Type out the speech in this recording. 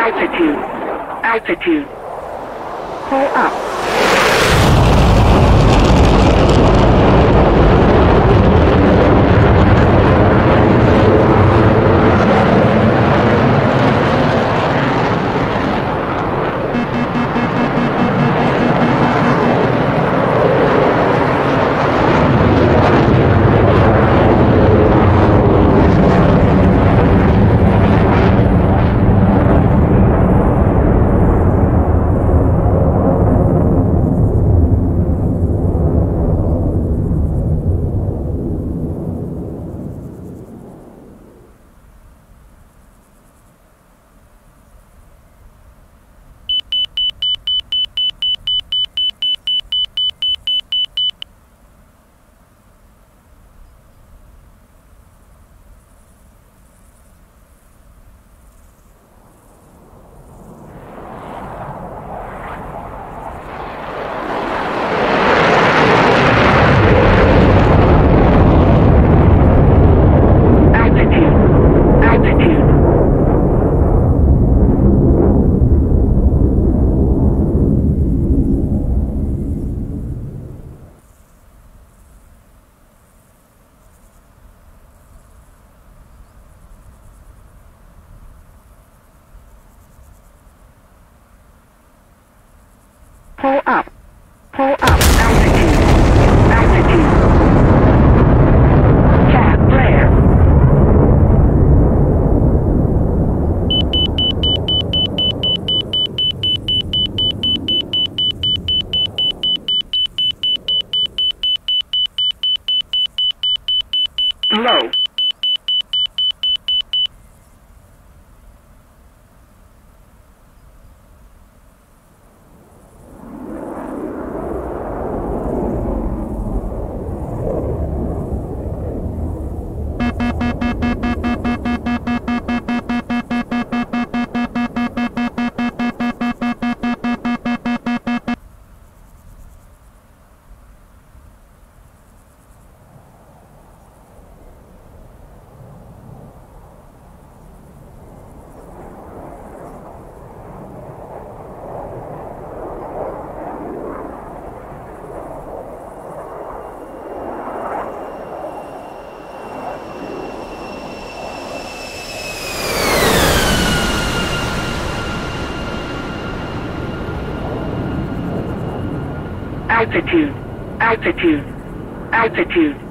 Altitude. Altitude. Pull up. Altitude. Altitude. Pull up. Pull up. Altitude. Altitude. Cat flare. Low. Altitude. Altitude. Altitude.